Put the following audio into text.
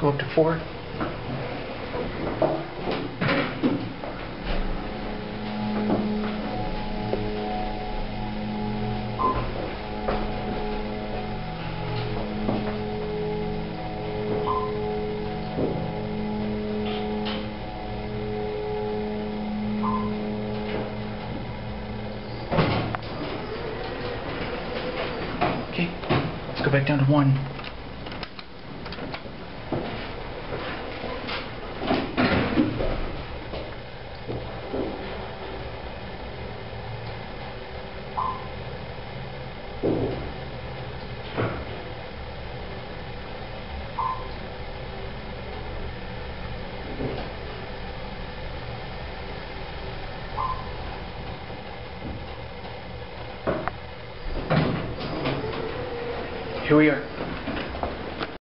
go up to four. Okay, let's go back down to one. Here we are.